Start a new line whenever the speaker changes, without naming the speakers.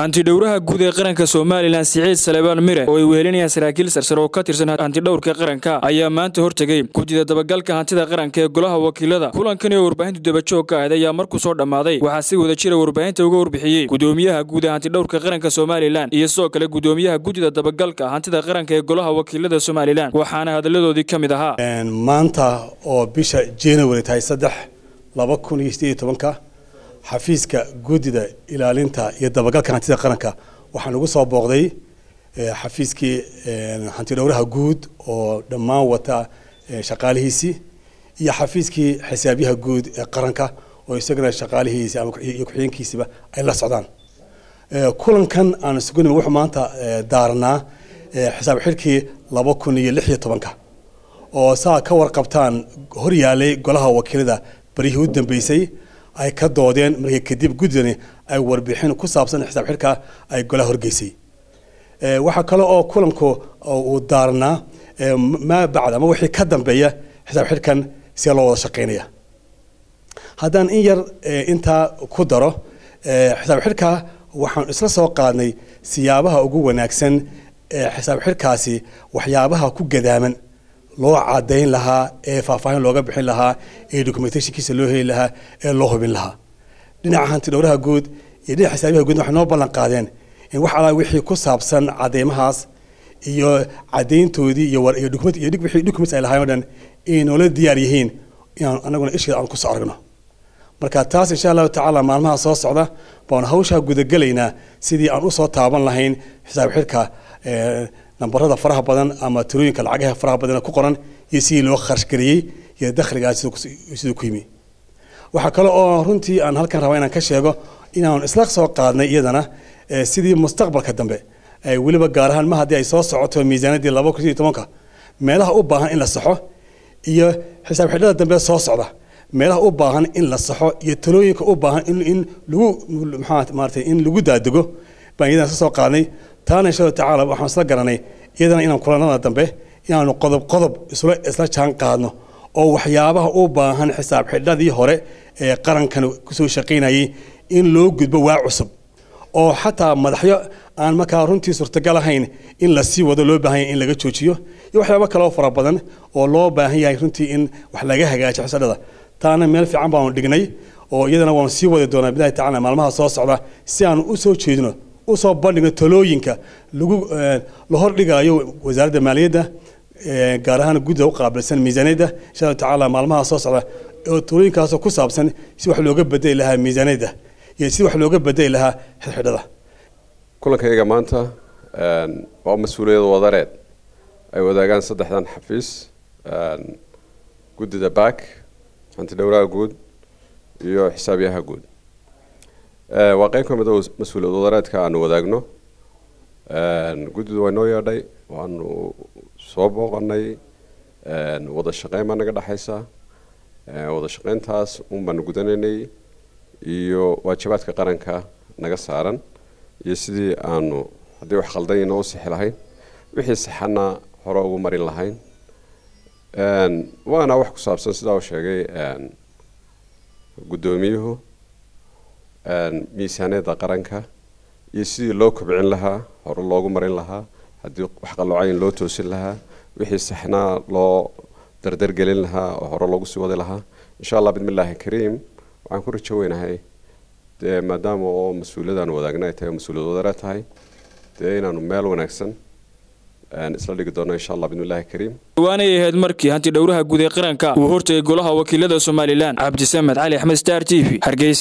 hantidhowraha guud ee qaranka somalilan siciid salebaan mire oo ay wehelinayaan saraakiil sarsare oo ka tirsan hantidhowrka qaranka ayaa maanta hortegey guddida dabagalka hantida qaranka ee golaha wakiilada kulankani oo warbaahintu dabajoog ka ahayd ayaa markuu soo dhammaaday. Waxaa si wada jira warbaahinta uga warbixiyey gudoomiyaha guud ee hantidhowrka qaranka somalilan iyo sidoo kale gudoomiyaha guddida dabagalka hantida qaranka ee golaha wakiilada somalilan waxaana hadalladoodii ka mid ahaa.
Maanta oo bisha january tahay saddex laba kun iyo sideed tobanka xafiiska guddida ilaalinta iyo dabagalka hantida qaranka. Waxaa nagu soo booqday xafiiskii hantidhowraha guud oo dhammaan wata shaqaalihiisii iyo xafiiskii xisaabyaha guud ee qaranka oo isagana shaqaalihiisi ama iyo ku-xigeenkiisiba ay la socdaan. Kulankan aan sugunima wuxuu maanta daaranaa xisaab xidhkii laba kun iyo lix iyo tobanka oo saa ka warqabtaan hor yaalay golaha wakiilada baryihii u dambeysay ay ka doodeen markii kadib guddidani ay warbixin ku saabsan xisaab xidhka ay golaha horgeysay. Waxaa kale oo kulanku uu daaranaa maa bacd ama wixii ka dambeeya xisaab xidhkan see loo wada shaqeynaya. Haddaan in yar intaa ku daro xisaab xidhka waxaan isla soo qaadnay siyaabaha ugu wanaagsan ee xisaab xidhkaasi waxyaabaha ku gadaaman loo cadayn lahaa ee faahfaahin looga bixin lahaa ee documentationkiisa loo heli lahaa ee loo hubin lahaa. Dhinaca hantidhowraha guud iyo dhinaca xisaabiyaha guud waxay noo ballan qaadeen in wax alaa wixii ku saabsan cadeymahaas iyo cadayntoodii iyo iyo document iyo wixii documents ay lahaayeen o dhan inay noola diyaar yihiin inaan anaguna isheeda aan ku soo aragno. Marka taas insha allahu tacaala maalmaha soo socda baan hawshaa gudagelaynaa sidii aan u soo taaban lahayn xisaab xidhka nambarada faraha badan ama tirooyinka lacagaha faraha badan ku qoran iyo sidii loo kharashgariyey iyo dakhligaas siduu ku yimi. Waxaa kale oo runtii aan halkan rabaa inaan ka sheego inaan isla soo qaadnay iyadana sidii mustaqbalka dambe weliba gaar ahaan ma haddii ay soo socoto miisaanadii laba kun iyo tobanka meelaha u baahan in la saxo iyo xisaab xidhada dambe soo socda meelaha u baahan in la saxo iyo talooyinka u baahan in lagu maxaa maarata in lagu daadego baan iyadana isla soo qaadnay taana insha allahu tacaala waxaan isla garanay iyadana inaan kulanada dambe inaanu qodob qodob isla jaan qaadno oo waxyaabaha u baahan xisaab xidhadii hore ee qarankan ku soo shaqaynayay in loo gudbo waa cusub. oo xataa madaxyo aan markaa runtii suurtagal ahayn in la sii wado loo baahan yahay in laga joojiyo iyo waxyaabo kale oo fara badan oo loo baahan yahay runtii in wax laga hagaajiyo xisadhada taana meel fiican baanu dhignay oo iyadana waanu sii wadi doonaa bilahi tacala maalmaha soo socda si aanu u soo jeedino u soo bandhigno talooyinka lagu la hordhigayo wasaaradda maaliyadda gaar ahaan guddida u qaabilsan miisaaniyadda. Insha allahu tacaala maalmaha soo socda oo talooyinkaasoo ku saabsan si wax looga bedeli lahaa miisaaniyadda iyo si wax looga bedeli lahaa xidxidhada
kulankayaga maanta waa mas'uuliyad wadareed. Ay wadaagaan saddexdan xafiis guddida back hantidhowraha guud iyo xisaabyaha guud waa qeyb ka mid a mas'uuliyad wadareedka aanu wadaagno. Guddidu waa noo yeedhay waanu soo booqanay wada shaqeyn baa naga dhexaysa wada shaqeyntaas un baanu gudanaynay. Iyo waajibaadka qaranka naga saaran. Iyo sidii aanu haddii wax khaldan inoo sixi lahayn wixii saxana hore ugu marin lahayn. Waana wax ku saabsan sidaa uu sheegay guddoomiyuhu miisaaniyadda qaranka iyo sidii loo kobcin lahaa hore loogu marin lahaa haddii wax qaloocayn loo toosin lahaa wixii saxnaa loo dardargelin lahaa oo hore loogu sii wadi lahaa. Insha allah bismi illaahi kariim waxaan ku rajo weynahay. Dee maadaama oo mas'uuliyadaan wadaagna ay tahay mas'uuliyad wadare tahay dee inaanu meel wanaagsan isla dhigi doono insha allah bismillahi kariim.
Waanay ahayd markii hantidhowraha guud ee qaranka uu hortegay golaha wakiilada somalilan cabdisamed cali axmed star t v. Hargeysa